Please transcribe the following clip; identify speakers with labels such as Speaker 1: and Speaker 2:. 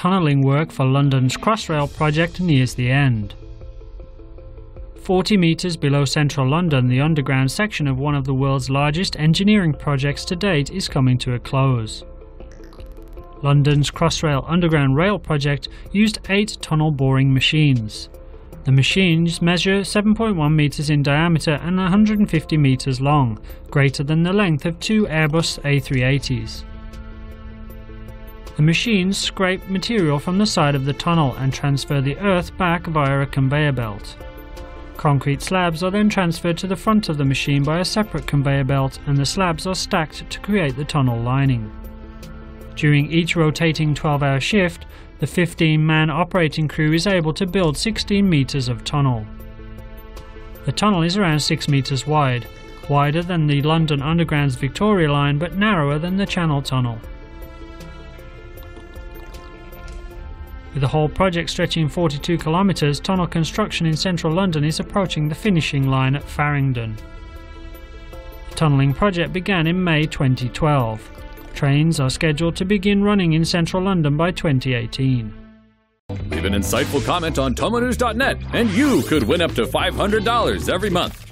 Speaker 1: tunnelling work for London's Crossrail project nears the end. 40 metres below central London, the underground section of one of the world's largest engineering projects to date is coming to a close. London's Crossrail Underground Rail project used eight tunnel boring machines. The machines measure 7.1 metres in diameter and 150 metres long, greater than the length of two Airbus A380s. The machines scrape material from the side of the tunnel and transfer the earth back via a conveyor belt. Concrete slabs are then transferred to the front of the machine by a separate conveyor belt and the slabs are stacked to create the tunnel lining. During each rotating 12 hour shift, the 15 man operating crew is able to build 16 metres of tunnel. The tunnel is around 6 metres wide, wider than the London Underground's Victoria line but narrower than the Channel Tunnel. With the whole project stretching 42 kilometres, tunnel construction in central London is approaching the finishing line at Farringdon. The tunnelling project began in May 2012. Trains are scheduled to begin running in central London by 2018.
Speaker 2: Leave an insightful comment on TomoNews.net and you could win up to $500 every month.